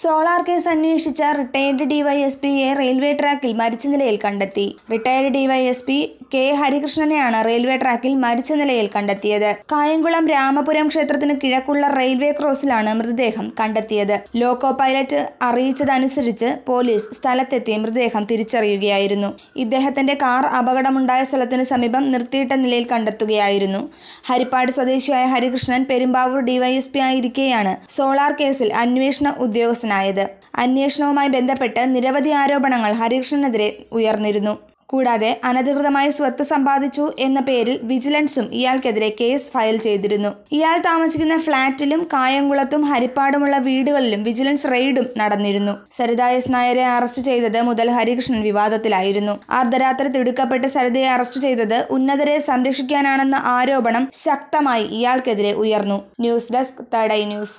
Solar case അന്വേഷിച്ച retired ഡിവൈഎസ്പിയെ railway ട്രാക്കിൽ മരിച്ച നിലയിൽ കണ്ടെത്തി. റിട്ടയർഡ് ഡിവൈഎസ്പി കെ ഹരികൃഷ്ണനെയാണ് റെയിൽവേ ട്രാക്കിൽ മരിച്ച നിലയിൽ കണ്ടെത്തിയത്. കായംകുളം രാമപുരം ക്ഷേത്രത്തിന് കിഴക്കുള്ള റെയിൽവേ ക്രോസിലാണ് മൃതദേഹം കണ്ടെത്തിയത്. ലോക്കോ പൈലറ്റ് അറിയിച്ചതനുസരിച്ച് പോലീസ് സ്ഥലത്തെത്തി മൃതദേഹം തിരിച്ചറിയുകയായിരുന്നു. ഇദ്ദേഹത്തിന്റെ കാർ അപകടമുണ്ടായ സ്ഥലത്തിന് സമീപം നിർത്തിയിട്ട നിലയിൽ കണ്ടെത്തുകയായിരുന്നു. ഹരിപ്പാട് സ്വദേശിയായ ഹരികൃഷ്ണൻ പെരുമ്പാവൂർ ഡിവൈഎസ്പി ആയിരിക്കെയാണ് സോളാർ കേസിൽ അന്വേഷണ ഉദ്യോഗസ്ഥനായത്. അന്വേഷണവുമായി ബന്ധപ്പെട്ട് നിരവധി ആരോപണങ്ങൾ ഹരികൃഷ്ണനെതിരെ ഉയർന്നിരുന്നു. കൂടാതെ അനധികൃതമായി സ്വത്ത് സമ്പാദിച്ചു എന്ന പേരിൽ വിജിലൻസും ഇയാൾക്കെതിരെ കേസ് ഫയൽ ചെയ്തിരുന്നു. ഇയാൾ താമസിക്കുന്ന ഫ്ളാറ്റിലും കായംകുളത്തും ഹരിപ്പാടുമുള്ള വീടുകളിലും വിജിലൻസ് റെയ്ഡും നടന്നിരുന്നു. സരിതായസ് നായരെ അറസ്റ്റ് ചെയ്തത് മുതൽ ഹരികൃഷ്ണൻ വിവാദത്തിലായിരുന്നു. അർദ്ധരാത്രി തിടുക്കപ്പെട്ട് സരിതയെ അറസ്റ്റ് ചെയ്തത് ഉന്നതരെ സംരക്ഷിക്കാനാണെന്ന ആരോപണം ശക്തമായി ഇയാൾക്കെതിരെ ഉയർന്നു. ന്യൂസ് ഡെസ്ക് തടൈ ന്യൂസ്.